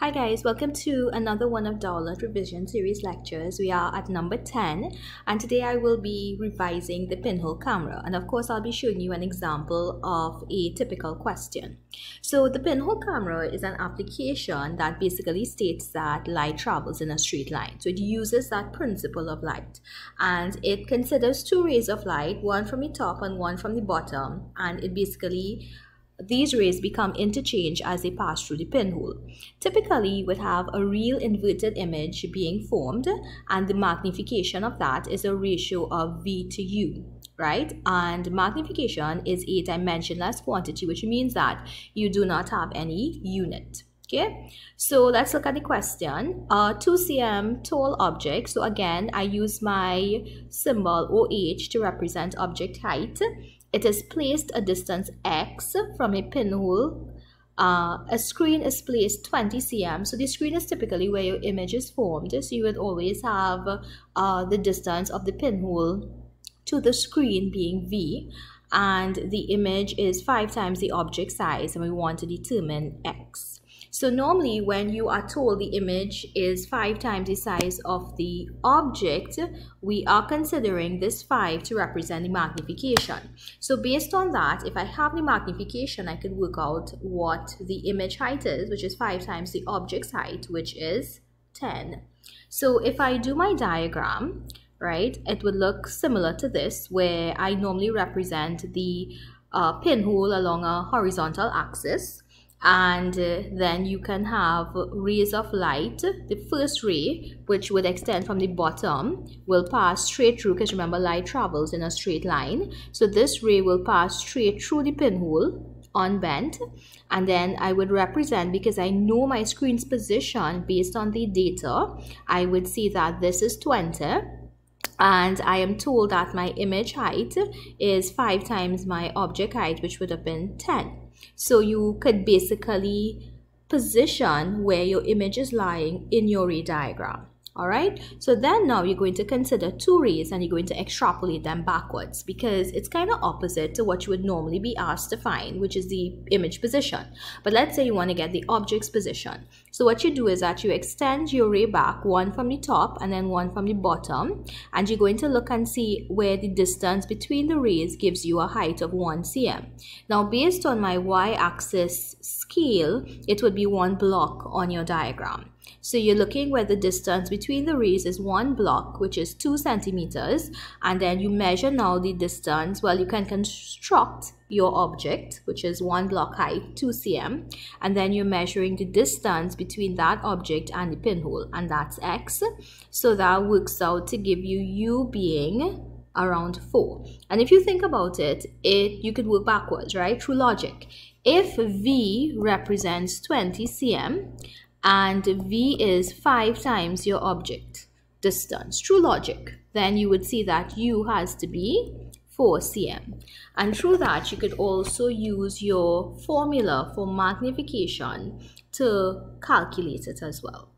Hi guys, welcome to another one of Dowlath Revision Series lectures. We are at number 10 and today I will be revising the pinhole camera and of course I'll be showing you an example of a typical question. So the pinhole camera is an application that basically states that light travels in a straight line. So it uses that principle of light and it considers two rays of light, one from the top and one from the bottom and it basically these rays become interchanged as they pass through the pinhole. Typically, you would have a real inverted image being formed, and the magnification of that is a ratio of V to U, right? And magnification is a dimensionless quantity, which means that you do not have any unit. Okay, so let's look at the question. Uh, 2 cm tall object. So again, I use my symbol OH to represent object height it is placed a distance x from a pinhole. Uh, a screen is placed 20 cm. So the screen is typically where your image is formed. So you would always have uh, the distance of the pinhole to the screen being v and the image is five times the object size and we want to determine x. So normally when you are told the image is five times the size of the object, we are considering this five to represent the magnification. So based on that, if I have the magnification, I can work out what the image height is, which is five times the object's height, which is 10. So if I do my diagram, right, it would look similar to this, where I normally represent the uh, pinhole along a horizontal axis and uh, then you can have rays of light. The first ray which would extend from the bottom will pass straight through because remember light travels in a straight line. So this ray will pass straight through the pinhole unbent. And then I would represent because I know my screen's position based on the data I would see that this is 20 and I am told that my image height is 5 times my object height which would have been 10 so you could basically position where your image is lying in your ray diagram all right so then now you're going to consider two rays and you're going to extrapolate them backwards because it's kind of opposite to what you would normally be asked to find which is the image position. But let's say you want to get the object's position. So what you do is that you extend your ray back one from the top and then one from the bottom and you're going to look and see where the distance between the rays gives you a height of 1 cm. Now based on my y-axis scale it would be one block on your diagram so you're looking where the distance between the rays is one block, which is two centimeters. And then you measure now the distance. Well, you can construct your object, which is one block height, 2 cm. And then you're measuring the distance between that object and the pinhole, and that's x. So that works out to give you u being around 4. And if you think about it, it you could work backwards, right? Through logic. If V represents 20 cm and v is 5 times your object distance. True logic. Then you would see that u has to be 4 cm. And through that, you could also use your formula for magnification to calculate it as well.